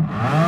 Ah.